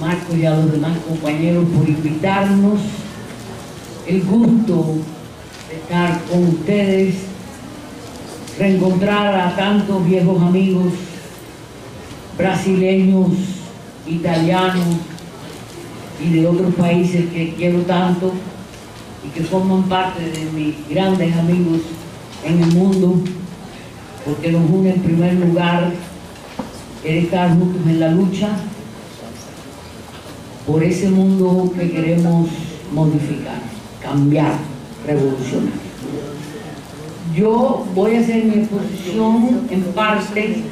Marco y a los demás compañeros por invitarnos. El gusto de estar con ustedes, reencontrar a tantos viejos amigos brasileños, italianos y de otros países que quiero tanto y que forman parte de mis grandes amigos en el mundo, porque nos une en primer lugar el estar juntos en la lucha por ese mundo que queremos modificar, cambiar, revolucionar. Yo voy a hacer mi exposición en parte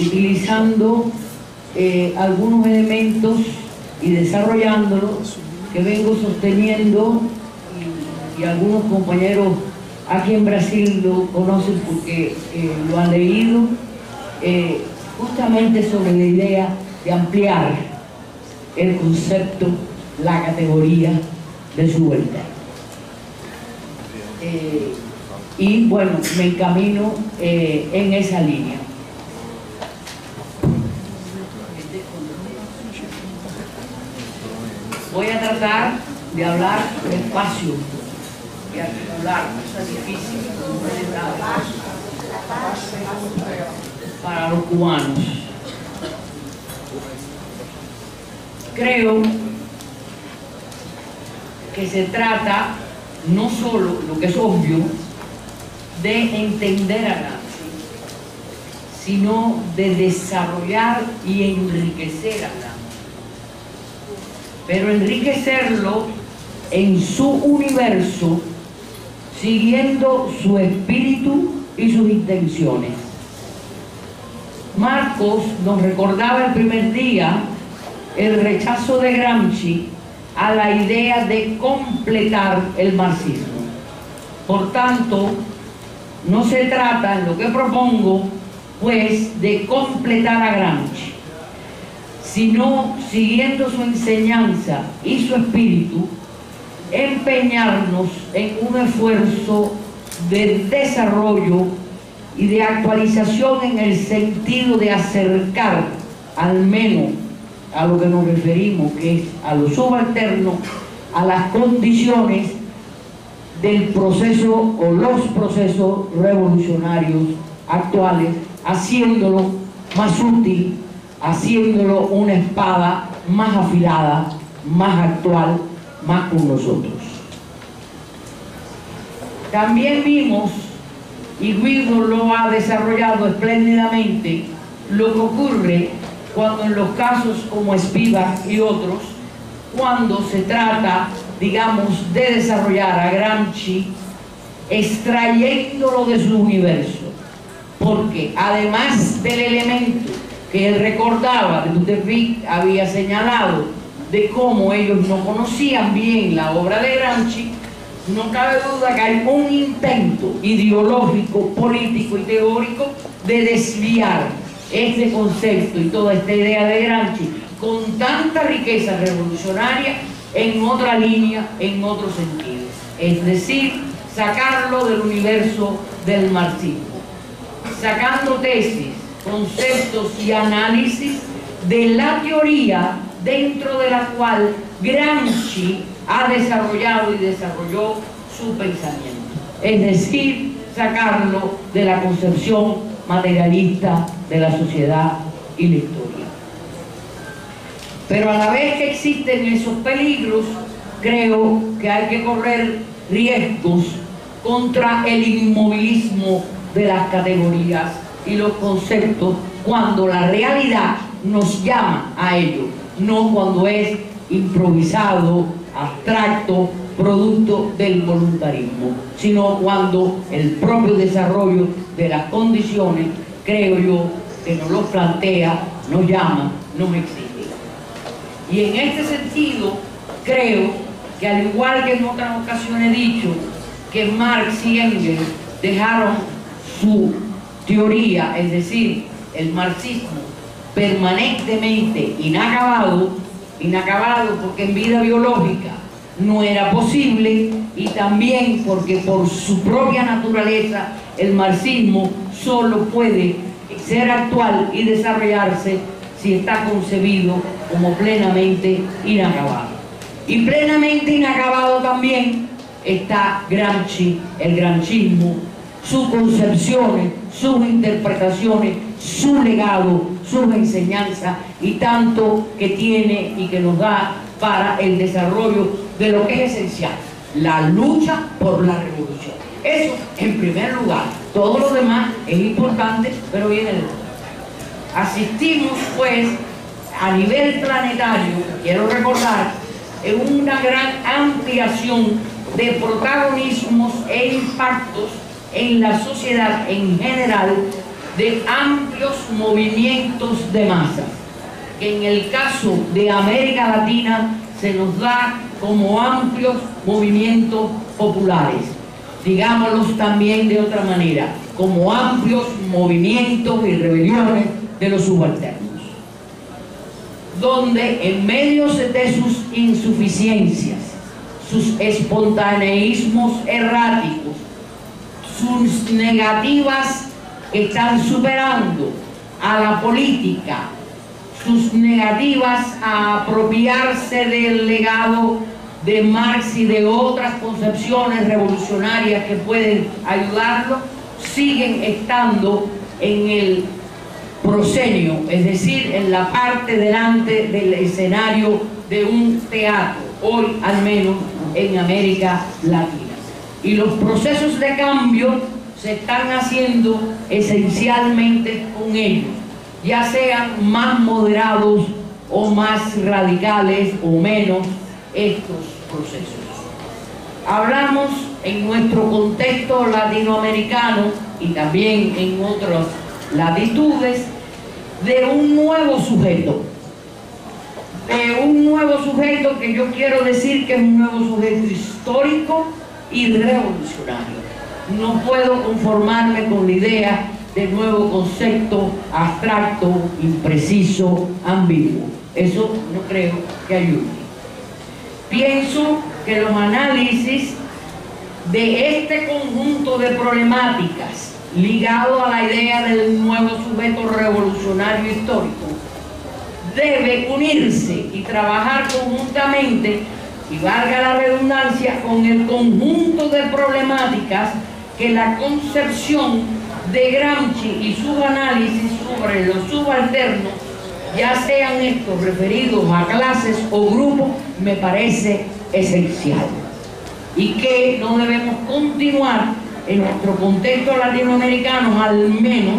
utilizando eh, algunos elementos y desarrollándolos que vengo sosteniendo y, algunos compañeros aquí en Brasil lo conocen porque eh, lo han leído, eh, justamente sobre la idea de ampliar el concepto, la categoría de su vuelta. y bueno, me encamino en esa línea. Voy a tratar de hablar despacio y articular, es difícil, para los cubanos. Creo que se trata no solo, lo que es obvio, de entender a Nancy, sino de desarrollar y enriquecer a pero enriquecerlo en su universo siguiendo su espíritu y sus intenciones. Marcos nos recordaba el primer día el rechazo de Gramsci a la idea de completar el marxismo. Por tanto, no se trata, en lo que propongo, pues, de completar a Gramsci, sino siguiendo su enseñanza y su espíritu, empeñarnos en un esfuerzo de desarrollo y de actualización en el sentido de acercar al menos a lo que nos referimos, que es a lo subalterno, a las condiciones del proceso o los procesos revolucionarios actuales, haciéndolo más útil haciéndolo una espada más afilada, más actual, más con nosotros. También vimos, y Guido lo ha desarrollado espléndidamente, lo que ocurre cuando en los casos como Spivak y otros, cuando se trata, digamos, de desarrollar a Gramsci extrayéndolo de su universo. Porque además del elemento que él recordaba, que usted había señalado, de cómo ellos no conocían bien la obra de Gramsci, no cabe duda que hay un intento ideológico, político y teórico de desviar este concepto y toda esta idea de Gramsci con tanta riqueza revolucionaria en otra línea, en otro sentido. Es decir, sacarlo del universo del marxismo, sacando tesis conceptos y análisis de la teoría dentro de la cual Gramsci ha desarrollado y desarrolló su pensamiento. Es decir, sacarlo de la concepción materialista de la sociedad y la historia. Pero a la vez que existen esos peligros, creo que hay que correr riesgos contra el inmovilismo de las categorías y los conceptos cuando la realidad nos llama a ello, no cuando es improvisado, abstracto, producto del voluntarismo, sino cuando el propio desarrollo de las condiciones, creo yo, que nos lo plantea, nos llama, nos exige. Y en este sentido, creo que al igual que en otras ocasiones he dicho, que Marx y Engels dejaron su teoría, es decir, el marxismo, permanentemente inacabado, inacabado porque en vida biológica no era posible y también porque por su propia naturaleza el marxismo solo puede ser actual y desarrollarse si está concebido como plenamente inacabado. Y plenamente inacabado también está Gramsci, el granchismo, sus concepciones, sus interpretaciones, su legado, sus enseñanzas y tanto que tiene y que nos da para el desarrollo de lo que es esencial, la lucha por la revolución. Eso en primer lugar. Todo lo demás es importante, pero viene después. Asistimos pues a nivel planetario, quiero recordar, en una gran ampliación de protagonismos e impactos en la sociedad en general de amplios movimientos de masa, que en el caso de América Latina se nos da como amplios movimientos populares, digámoslos también de otra manera, como amplios movimientos y rebeliones de los subalternos, donde en medio de sus insuficiencias, sus espontaneísmos erráticos, sus negativas están superando a la política, sus negativas a apropiarse del legado de Marx y de otras concepciones revolucionarias que pueden ayudarlo, siguen estando en el proscenio, es decir, en la parte delante del escenario de un teatro, hoy al menos en América Latina. Y los procesos de cambio se están haciendo esencialmente con ellos, ya sean más moderados o más radicales o menos estos procesos. Hablamos en nuestro contexto latinoamericano y también en otras latitudes de un nuevo sujeto, de un nuevo sujeto que yo quiero decir que es un nuevo sujeto histórico y revolucionario. No puedo conformarme con la idea de nuevo concepto abstracto, impreciso, ambiguo. Eso no creo que ayude. Pienso que los análisis de este conjunto de problemáticas ligado a la idea del nuevo sujeto revolucionario histórico debe unirse y trabajar conjuntamente y valga la redundancia, con el conjunto de problemáticas que la concepción de Gramsci y su análisis sobre los subalternos, ya sean estos referidos a clases o grupos, me parece esencial. Y que no debemos continuar en nuestro contexto latinoamericano, al menos,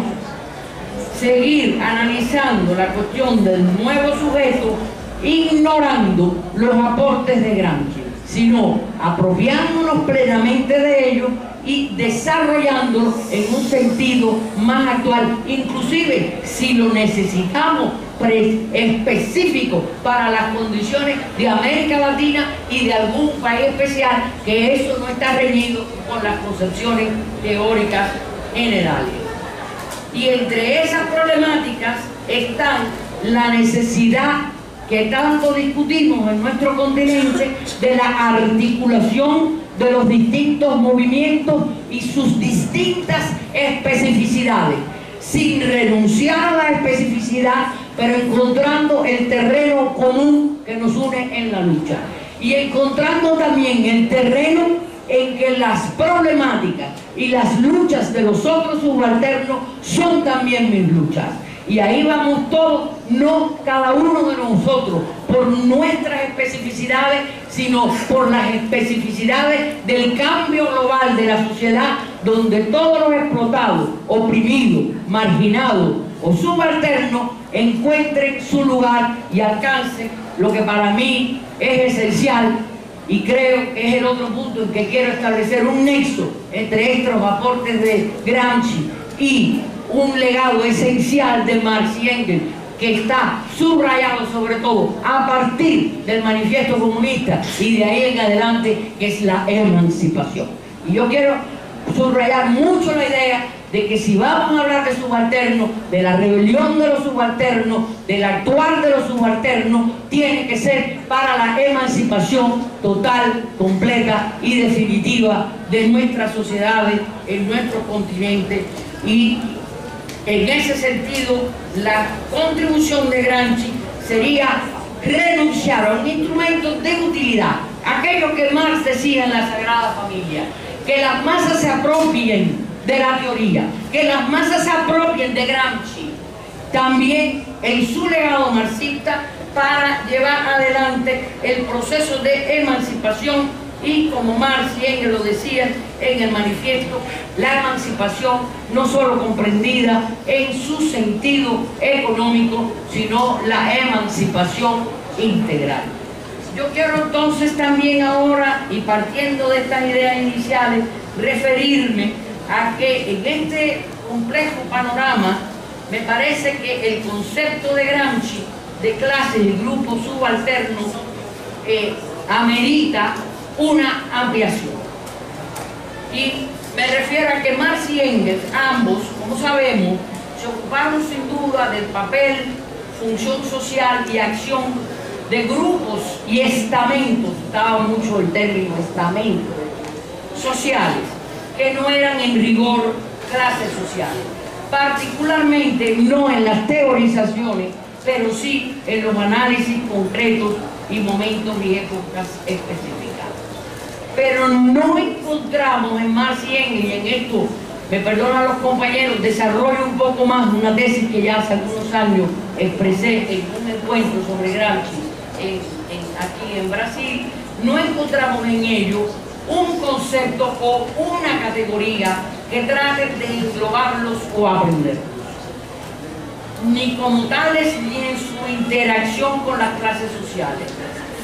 seguir analizando la cuestión del nuevo sujeto ignorando los aportes de Gramsci, sino apropiándonos plenamente de ellos y desarrollándolos en un sentido más actual, inclusive si lo necesitamos específico para las condiciones de América Latina y de algún país especial, que eso no está reñido con las concepciones teóricas generales. Y entre esas problemáticas están la necesidad que tanto discutimos en nuestro continente de la articulación de los distintos movimientos y sus distintas especificidades, sin renunciar a la especificidad, pero encontrando el terreno común que nos une en la lucha. Y encontrando también el terreno en que las problemáticas y las luchas de los otros subalternos son también mis luchas. Y ahí vamos todos, no cada uno de nosotros, por nuestras especificidades, sino por las especificidades del cambio global de la sociedad, donde todos los explotados, oprimidos, marginados o subalternos encuentren su lugar y alcancen lo que para mí es esencial y creo que es el otro punto en que quiero establecer un nexo entre estos aportes de Gramsci y un legado esencial de Marx y Engels que está subrayado sobre todo a partir del manifiesto comunista y de ahí en adelante que es la emancipación. Y yo quiero subrayar mucho la idea de que si vamos a hablar de subalternos, de la rebelión de los subalternos, del actuar de los subalternos, tiene que ser para la emancipación total, completa y definitiva de nuestras sociedades, en nuestro continente y en ese sentido, la contribución de Gramsci sería renunciar a un instrumento de utilidad, aquello que Marx decía en la Sagrada Familia, que las masas se apropien de la teoría, que las masas se apropien de Gramsci, también en su legado marxista para llevar adelante el proceso de emancipación y como Marx y Engels lo decían en el manifiesto, la emancipación no solo comprendida en su sentido económico, sino la emancipación integral. Yo quiero entonces también ahora, y partiendo de estas ideas iniciales, referirme a que en este complejo panorama me parece que el concepto de Gramsci de clases y grupos subalternos eh, amerita una ampliación. Y me refiero a que Marx y Engels, ambos, como sabemos, se ocuparon sin duda del papel, función social y acción de grupos y estamentos, estaba mucho el término estamento, sociales, que no eran en rigor clases sociales, particularmente no en las teorizaciones, pero sí en los análisis concretos y momentos y épocas específicas pero no encontramos en Marx y en esto, me perdonan los compañeros, desarrollo un poco más una tesis que ya hace algunos años expresé en un encuentro sobre Gramsci aquí en Brasil, no encontramos en ello un concepto o una categoría que trate de englobarlos o aprenderlos, ni como tales ni en su interacción con las clases sociales.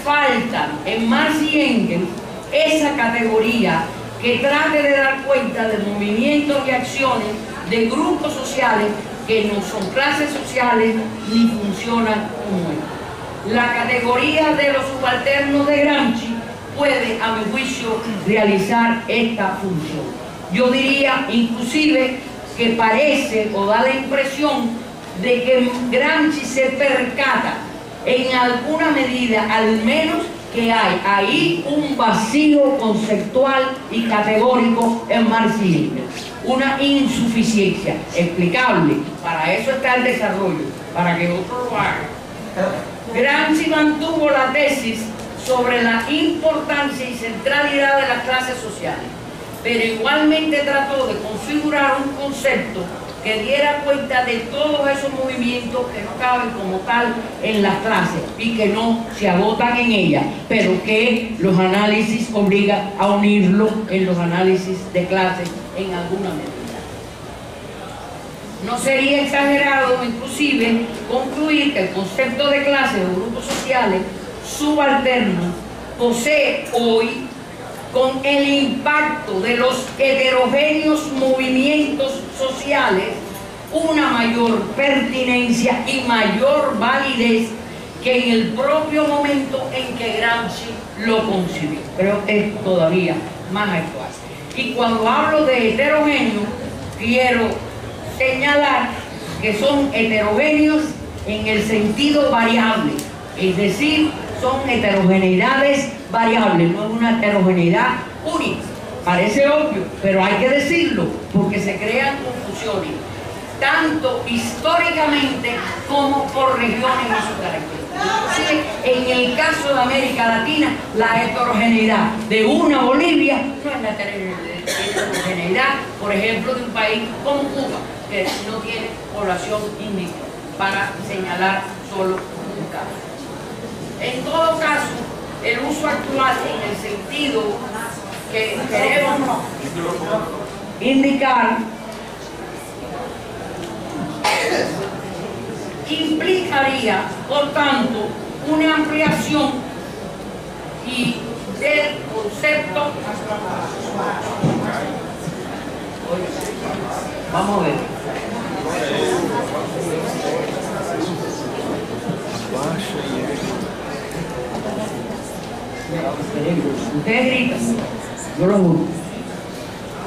Faltan en Marx y Engels esa categoría que trate de dar cuenta de movimientos y acciones de grupos sociales que no son clases sociales ni funcionan como ellos. La categoría de los subalternos de Gramsci puede, a mi juicio, realizar esta función. Yo diría inclusive que parece o da la impresión de que Gramsci se percata en alguna medida, al menos que hay ahí un vacío conceptual y categórico en marxismo, una insuficiencia explicable. Para eso está el desarrollo, para que otro lo haga. Gramsci mantuvo la tesis sobre la importancia y centralidad de las clases sociales, pero igualmente trató de configurar un concepto que diera cuenta de todos esos movimientos que no caben como tal en las clases y que no se agotan en ellas, pero que los análisis obligan a unirlo en los análisis de clases en alguna medida. No sería exagerado inclusive concluir que el concepto de clase o grupos sociales subalternos posee hoy con el impacto de los heterogéneos movimientos sociales una mayor pertinencia y mayor validez que en el propio momento en que Gramsci lo concibió. Creo que es todavía más actual. Y cuando hablo de heterogéneo, quiero señalar que son heterogéneos en el sentido variable, es decir, son heterogeneidades variables, no es una heterogeneidad única. Parece obvio, pero hay que decirlo, porque se crean confusiones, tanto históricamente como por regiones y sus características. en el caso de América Latina, la heterogeneidad de una Bolivia no es la heterogeneidad, por ejemplo, de un país como Cuba, que no tiene población indígena, para señalar solo un caso. En todo caso, el uso actual en el sentido que queremos indicar implicaría, por tanto, una ampliación y del concepto vamos a ver Ustedes gritan, yo lo juro.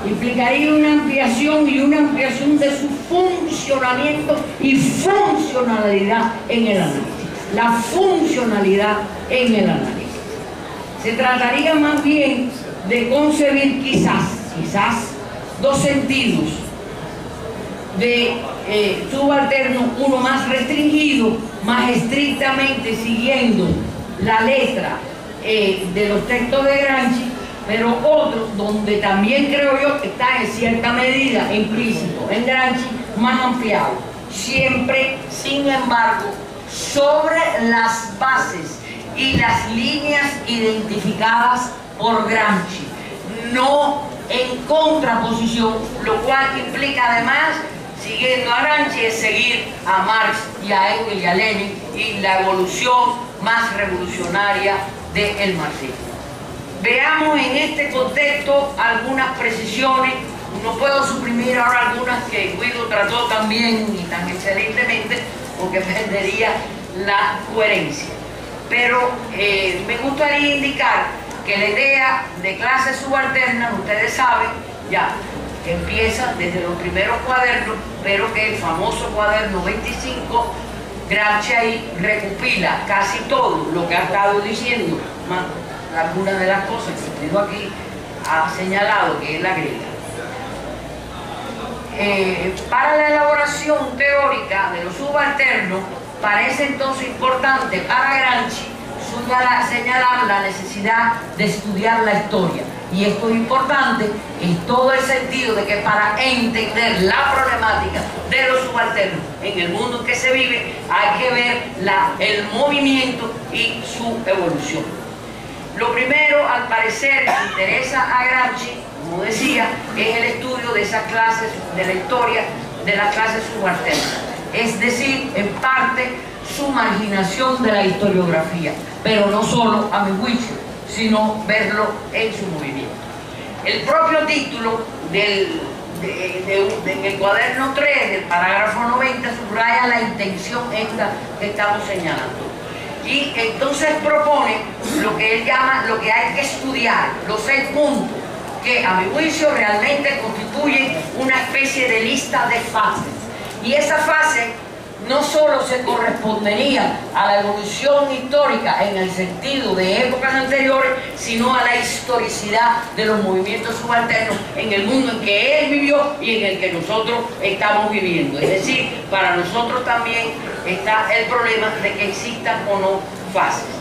Implicaría una ampliación y una ampliación de su funcionamiento y funcionalidad en el análisis. La funcionalidad en el análisis. Se trataría más bien de concebir quizás, quizás, dos sentidos. de eh, subalterno, uno más restringido, más estrictamente siguiendo la letra eh, de los textos de Gramsci, pero otro donde también creo yo que está en cierta medida implícito en Gramsci, más ampliado. Siempre, sin embargo, sobre las bases y las líneas identificadas por Gramsci, no en contraposición, lo cual implica además, siguiendo a Gramsci, es seguir a Marx y a Engels y a Lenin y la evolución más revolucionaria del marxismo. Veamos en este contexto algunas precisiones, no puedo suprimir ahora algunas que Guido trató también y tan excelentemente, porque perdería la coherencia. Pero eh, me gustaría indicar que la idea de clases subalternas, ustedes saben, ya, empieza desde los primeros cuadernos, pero que el famoso cuaderno 25, Gramsci ahí recopila casi todo lo que ha estado diciendo, algunas de las cosas que usted aquí ha señalado, que es la griega. Eh, para la elaboración teórica de los subalternos, parece entonces importante para Gramsci señalar la necesidad de estudiar la historia. Y esto es importante en todo el sentido de que para entender la problemática de los subalternos en el mundo que se vive, hay que ver el movimiento y su evolución. Lo primero, al parecer, que interesa a Gramsci, como decía, es el estudio de esas clases de la historia de las clases subalternas. Es decir, en parte, su marginación de la historiografía, pero no solo a mi juicio, sino verlo en su movimiento. El propio título del, en el cuaderno 3 del parágrafo 90 subraya la intención esta que estamos señalando. Y entonces propone lo que él llama, lo que hay que estudiar, los seis puntos, que a mi juicio realmente constituyen una especie de lista de fases. Y esa fase no solo se correspondería a la evolución histórica en el sentido de épocas anteriores, sino a la historicidad de los movimientos subalternos en el mundo en que él vivió y en el que nosotros estamos viviendo. Es decir, para nosotros también está el problema de que existan o no fases.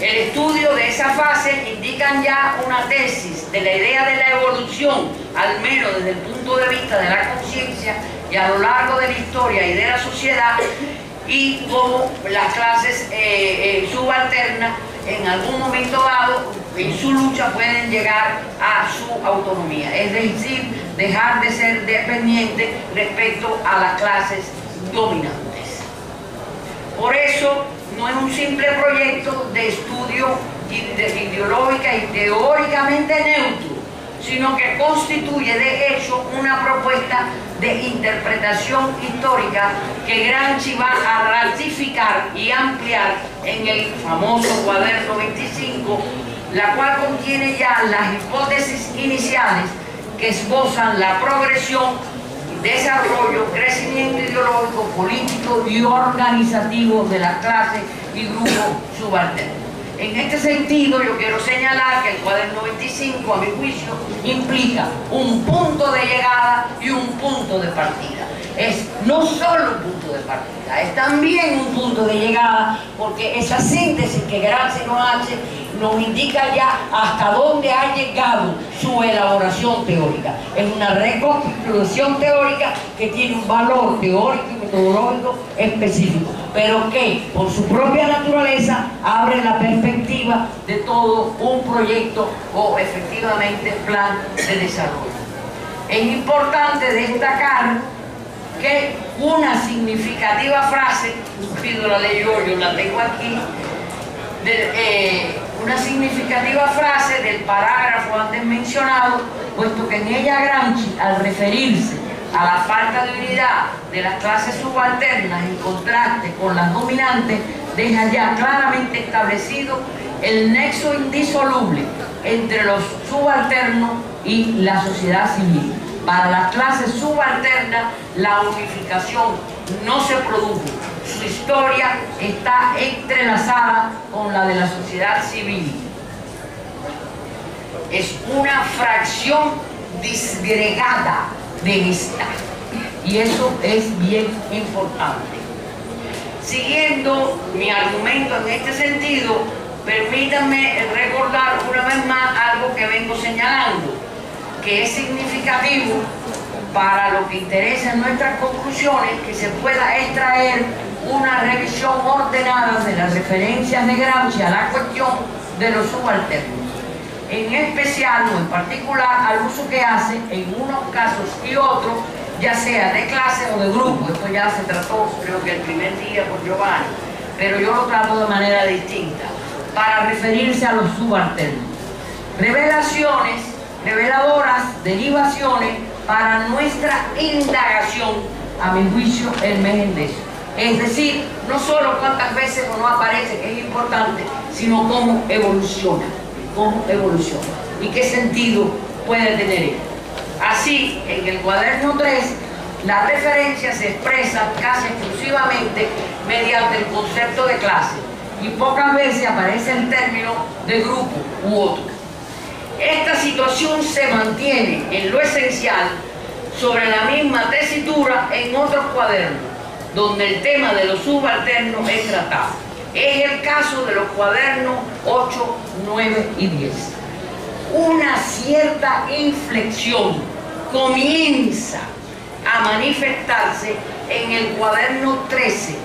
El estudio de esa fase indican ya una tesis de la idea de la evolución, al menos desde el punto de vista de la conciencia, y a lo largo de la historia y de la sociedad y cómo las clases eh, eh, subalternas en algún momento dado en su lucha pueden llegar a su autonomía, es decir, dejar de ser dependientes respecto a las clases dominantes. Por eso no es un simple proyecto de estudio ideológica y teóricamente neutro, sino que constituye de hecho una propuesta de interpretación histórica que Gramsci va a ratificar y ampliar en el famoso cuaderno 25, la cual contiene ya las hipótesis iniciales que esbozan la progresión, desarrollo, crecimiento ideológico, político y organizativo de la clase y grupo subalterno. En este sentido, yo quiero señalar que el cuaderno 25, a mi juicio, implica un punto de llegada y un punto de partida. Es no solo un punto de partida, es también un punto de llegada, porque esa síntesis que Gramsci nos hace nos indica ya hasta dónde ha llegado su elaboración teórica. Es una reconstrucción teórica que tiene un valor teórico y metodológico específico, pero que por su propia naturaleza abre la perspectiva de todo un proyecto o efectivamente plan de desarrollo. Es importante destacar que una significativa frase, pido la ley yo, yo la tengo aquí, de, eh, una significativa frase del parágrafo antes mencionado, puesto que en ella Gramsci, al referirse a la falta de unidad de las clases subalternas en contraste con las dominantes, deja ya claramente establecido el nexo indisoluble entre los subalternos y la sociedad civil. Para las clases subalternas, la unificación no se produjo, su historia está entrelazada con la de la sociedad civil. Es una fracción disgregada de esta. Y eso es bien importante. Siguiendo mi argumento en este sentido, permítanme recordar una vez más algo que vengo señalando, que es significativo para lo que interesa nuestras conclusiones, que se pueda extraer una revisión ordenada de las referencias de Gramsci a la cuestión de los subalternos. En especial o en particular al uso que hace en unos casos y otros, ya sea de clase o de grupo. Esto ya se trató creo que el primer día por Giovanni, pero yo lo trato de manera distinta, para referirse a los subalternos. Revelaciones, reveladoras, derivaciones para nuestra indagación, a mi juicio, el mes eso. Es decir, no solo cuántas veces o no aparece, que es importante, sino cómo evoluciona, cómo evoluciona y qué sentido puede tener. Así, en el cuaderno 3, la referencia se expresa casi exclusivamente mediante el concepto de clase y pocas veces aparece el término de grupo u otro. Esta situación se mantiene en lo esencial sobre la misma tesitura en otros cuadernos, donde el tema de los subalternos es tratado. Es el caso de los cuadernos 8, 9 y 10. Una cierta inflexión comienza a manifestarse en el cuaderno 13,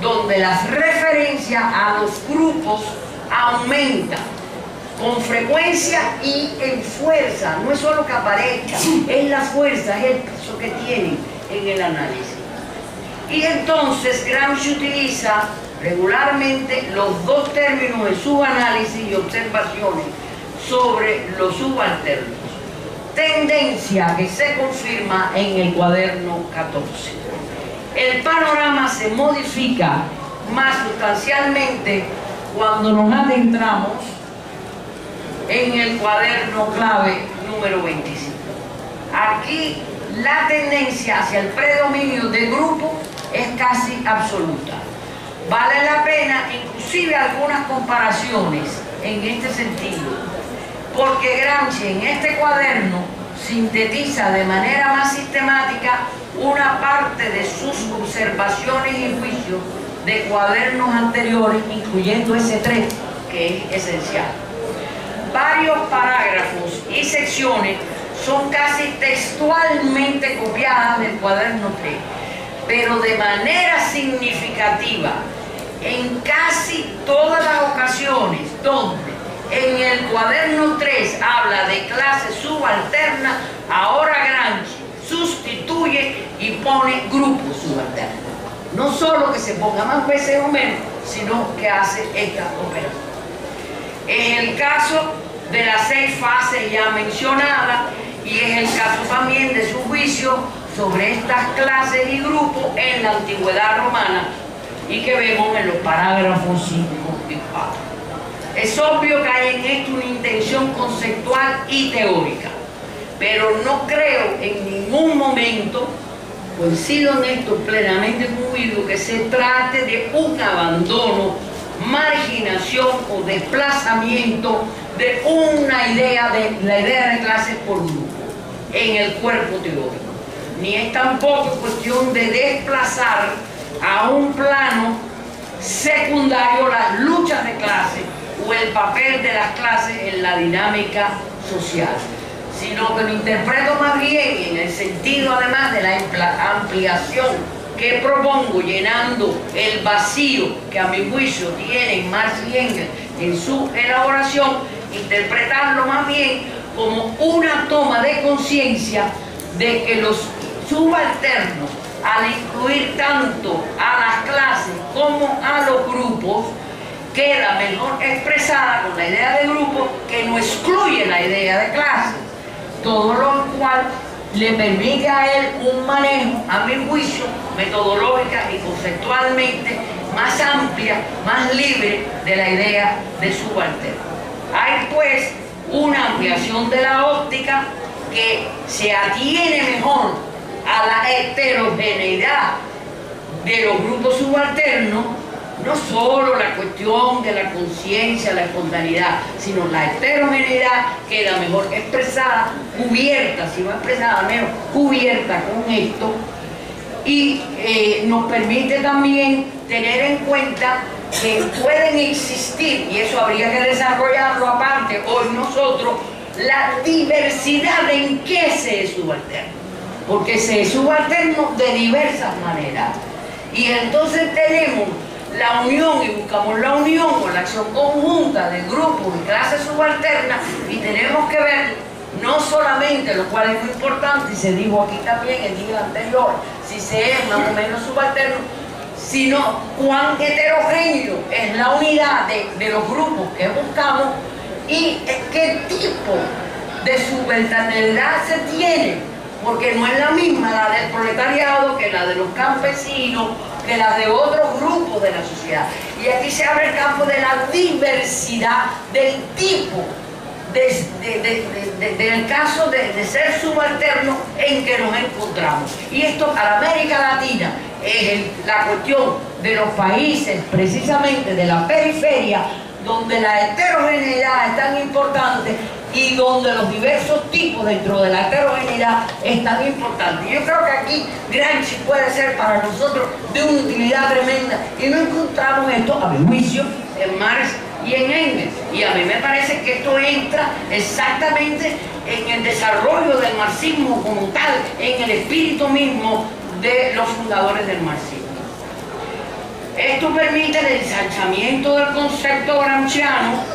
donde las referencias a los grupos aumentan con frecuencia y en fuerza. No es solo que aparezca, es la fuerza, es el peso que tienen en el análisis. Y entonces Gramsci utiliza regularmente los dos términos de su análisis y observaciones sobre los subalternos. Tendencia que se confirma en el cuaderno 14. El panorama se modifica más sustancialmente cuando nos adentramos en el cuaderno clave número 25. Aquí la tendencia hacia el predominio de grupo es casi absoluta. Vale la pena inclusive algunas comparaciones en este sentido, porque Gramsci en este cuaderno sintetiza de manera más sistemática una parte de sus observaciones y juicios de cuadernos anteriores, incluyendo ese 3, que es esencial. Varios parágrafos y secciones son casi textualmente copiadas del cuaderno 3 pero de manera significativa en casi todas las ocasiones donde en el cuaderno 3 habla de clase subalterna, ahora Gramsci sustituye y pone grupo subalterno. No solo que se ponga más veces o menos, sino que hace esta operación. En el caso de las seis fases ya mencionadas, y es el caso también de su juicio sobre estas clases y grupos en la antigüedad romana y que vemos en los parágrafos 5 y 4. Es obvio que hay en esto una intención conceptual y teórica, pero no creo en ningún momento, coincido en esto plenamente conmigo, que se trate de un abandono, marginación o desplazamiento de una idea de la idea de clase por grupo en el cuerpo teórico ni es tampoco cuestión de desplazar a un plano secundario las luchas de clase o el papel de las clases en la dinámica social, sino que lo interpreto más bien en el sentido además de la ampliación que propongo llenando el vacío que a mi juicio tiene Marx y Engels en su elaboración, interpretarlo más bien como una toma de conciencia de que los subalternos, al incluir tanto a las clases como a los grupos, queda mejor expresada con la idea de grupo que no excluye la idea de clase. Todo lo cual le permite a él un manejo, a mi juicio, metodológica y conceptualmente más amplia, más libre de la idea de subalterno. Hay pues una ampliación de la óptica que se atiene mejor a la heterogeneidad de los grupos subalternos, no solo la cuestión de la conciencia, la espontaneidad, sino la heterogeneidad queda mejor expresada, cubierta, si no expresada, menos cubierta con esto, y eh, nos permite también tener en cuenta que pueden existir, y eso habría que desarrollarlo aparte hoy nosotros, la diversidad en qué se es subalterno, porque se subalterno de diversas maneras. Y entonces tenemos la unión y buscamos la unión o la acción conjunta de grupos y clases subalternas y tenemos que ver no solamente, lo cual es muy importante y se dijo aquí también el día anterior, si se es más o menos subalterno, sino cuán heterogéneo es la unidad de, de los grupos que buscamos y qué tipo de subalternidad se tiene, porque no es la misma la del proletariado que la de los campesinos, que la de otros grupos de la sociedad. Y aquí se abre el campo de la diversidad del tipo del caso de, ser subalterno en que nos encontramos. Y esto para América Latina es la cuestión de los países precisamente de la periferia donde la heterogeneidad es tan importante y donde los diversos tipos dentro de la heterogeneidad es tan importante. Yo creo que aquí Gramsci puede ser para nosotros de una utilidad tremenda y no encontramos esto, a mi juicio, en Marx y en Engels. Y a mí me parece que esto entra exactamente en el desarrollo del marxismo como tal, en el espíritu mismo de los fundadores del marxismo. Esto permite el ensanchamiento del concepto gramsciano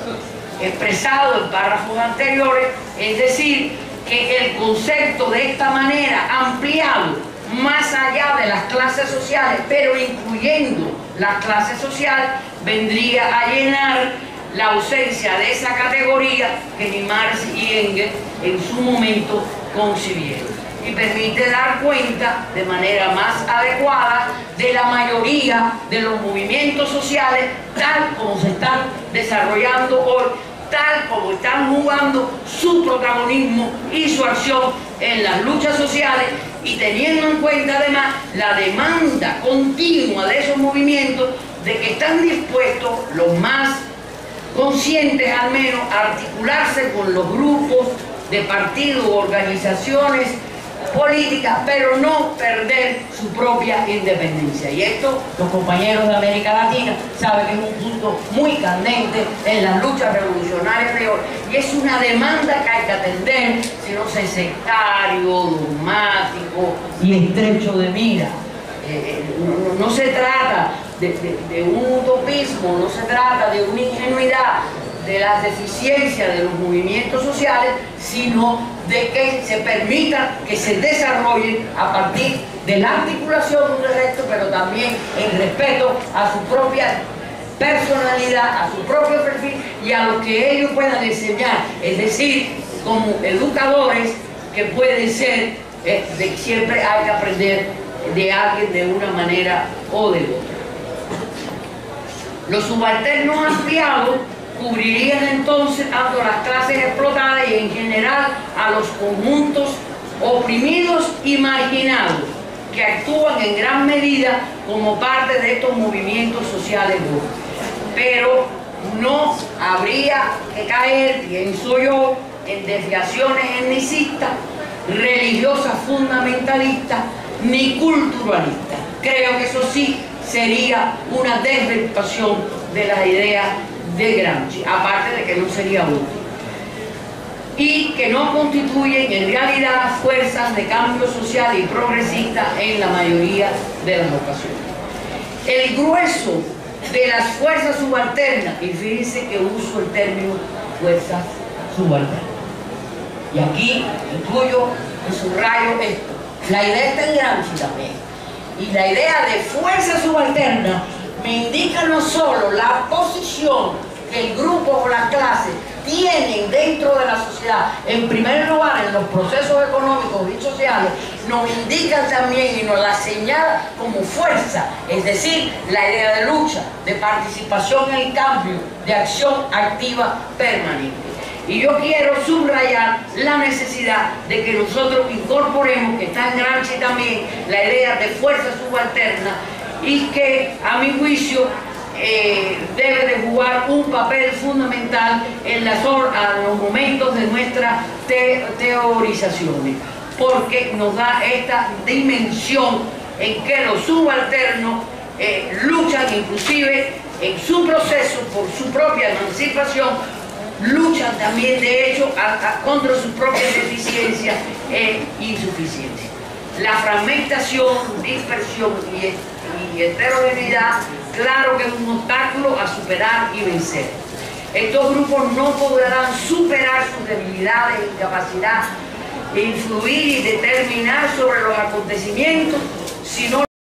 expresado en párrafos anteriores, es decir, que el concepto de esta manera ampliado más allá de las clases sociales, pero incluyendo las clases sociales, vendría a llenar la ausencia de esa categoría que ni Marx y Engels en su momento concibieron. Y permite dar cuenta de manera más adecuada de la mayoría de los movimientos sociales tal como se están desarrollando hoy, tal como están jugando su protagonismo y su acción en las luchas sociales y teniendo en cuenta además la demanda continua de esos movimientos de que están dispuestos los más conscientes al menos a articularse con los grupos de partidos, organizaciones política, pero no perder su propia independencia. Y esto los compañeros de América Latina saben que es un punto muy candente en las luchas revolucionarias de hoy. Y es una demanda que hay que atender, si no se sectario, dogmático y estrecho de mira. Eh, eh, no, se trata de un utopismo, no se trata de una ingenuidad, de las deficiencias de los movimientos sociales, sino de que se permita que se desarrollen a partir de la articulación de un resto, pero también en respeto a su propia personalidad, a su propio perfil y a lo que ellos puedan enseñar, es decir, como educadores que pueden ser, eh, de, siempre hay que aprender de alguien de una manera o de otra. Los subalternos ampliados cubrirían entonces tanto las clases explotadas y en general a los conjuntos oprimidos y marginados que actúan en gran medida como parte de estos movimientos sociales Pero no habría que caer, pienso yo, en desviaciones etnicistas, religiosas fundamentalistas, ni culturalistas. Creo que eso sí sería una desvirtuación de las ideas de Gramsci, aparte de que no sería útil. Y que no constituyen en realidad fuerzas de cambio social y progresista en la mayoría de las ocasiones. El grueso de las fuerzas subalternas, y fíjense que uso el término fuerzas subalternas. Y aquí incluyo en subrayo esto. La idea está en Gramsci también. Y la idea de fuerza subalterna me indica no solo la posición que el grupo o la clase tienen dentro de la sociedad, en primer lugar en los procesos económicos y sociales, nos indican también y nos la señala como fuerza, es decir, la idea de lucha, de participación en el cambio, de acción activa permanente. Y yo quiero subrayar la necesidad de que nosotros incorporemos, que está en Gramsci también, la idea de fuerza subalterna y que a mi juicio eh, debe de jugar un papel fundamental en las, los momentos de nuestras teorizaciones, porque nos da esta dimensión en que los subalternos eh, luchan inclusive en su proceso por su propia emancipación, luchan también de hecho contra sus propias deficiencias e insuficiencias. La fragmentación, dispersión y heterogeneidad, claro que es un obstáculo a superar y vencer. Estos grupos no podrán superar sus debilidades y capacidad de influir y determinar sobre los acontecimientos si no